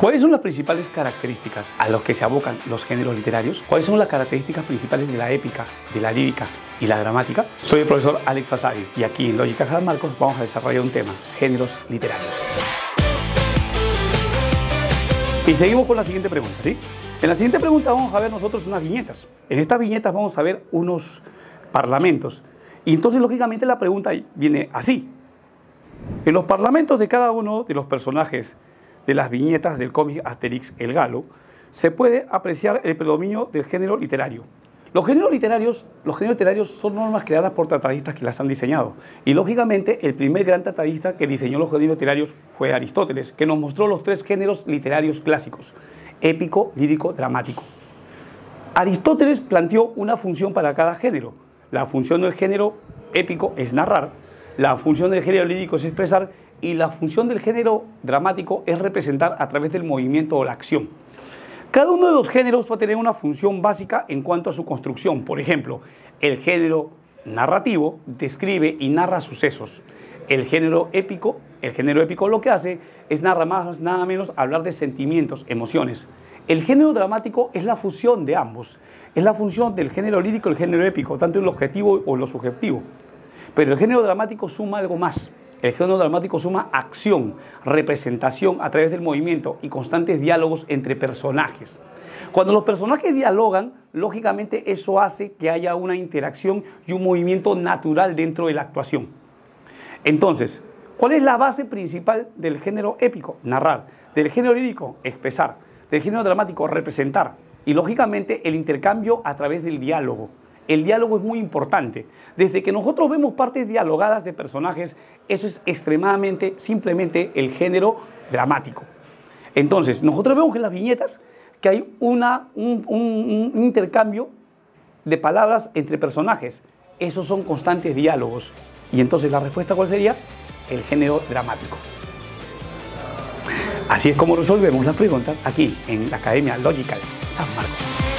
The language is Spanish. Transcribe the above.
¿Cuáles son las principales características a las que se abocan los géneros literarios? ¿Cuáles son las características principales de la épica, de la lírica y la dramática? Soy el profesor Alex Fasari y aquí en Lógica San Marcos vamos a desarrollar un tema, géneros literarios. Y seguimos con la siguiente pregunta, ¿sí? En la siguiente pregunta vamos a ver nosotros unas viñetas. En estas viñetas vamos a ver unos parlamentos. Y entonces, lógicamente, la pregunta viene así. En los parlamentos de cada uno de los personajes de las viñetas del cómic Asterix El Galo, se puede apreciar el predominio del género literario. Los géneros literarios, los géneros literarios son normas creadas por tratadistas que las han diseñado. Y lógicamente el primer gran tratadista que diseñó los géneros literarios fue Aristóteles, que nos mostró los tres géneros literarios clásicos, épico, lírico, dramático. Aristóteles planteó una función para cada género. La función del género épico es narrar, la función del género lírico es expresar y la función del género dramático es representar a través del movimiento o la acción. Cada uno de los géneros va a tener una función básica en cuanto a su construcción. Por ejemplo, el género narrativo describe y narra sucesos. El género épico, el género épico lo que hace es narrar más nada menos hablar de sentimientos, emociones. El género dramático es la fusión de ambos. Es la función del género lírico y el género épico, tanto en lo objetivo o en lo subjetivo. Pero el género dramático suma algo más. El género dramático suma acción, representación a través del movimiento y constantes diálogos entre personajes. Cuando los personajes dialogan, lógicamente eso hace que haya una interacción y un movimiento natural dentro de la actuación. Entonces, ¿cuál es la base principal del género épico? Narrar. Del género lírico, expresar. Del género dramático, representar. Y lógicamente el intercambio a través del diálogo el diálogo es muy importante. Desde que nosotros vemos partes dialogadas de personajes, eso es extremadamente, simplemente el género dramático. Entonces, nosotros vemos en las viñetas que hay un, un intercambio de palabras entre personajes. Esos son constantes diálogos. Y entonces la respuesta cuál sería? El género dramático. Así es como resolvemos las preguntas aquí en la Academia Logical San Marcos.